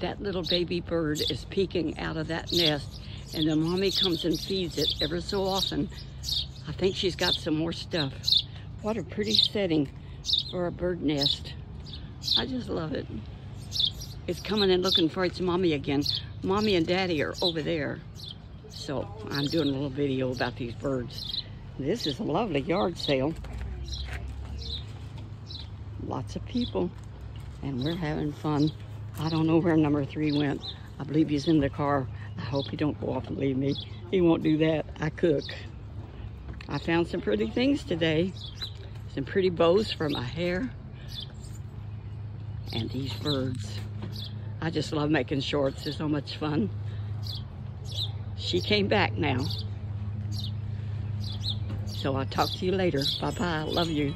that little baby bird is peeking out of that nest and the mommy comes and feeds it ever so often. I think she's got some more stuff. What a pretty setting for a bird nest. I just love it. It's coming and looking for its mommy again. Mommy and daddy are over there. So I'm doing a little video about these birds. This is a lovely yard sale. Lots of people and we're having fun. I don't know where number three went. I believe he's in the car. I hope he don't go off and leave me. He won't do that. I cook. I found some pretty things today. Some pretty bows for my hair. And these birds. I just love making shorts. It's so much fun. She came back now. So I'll talk to you later. Bye-bye. Love you.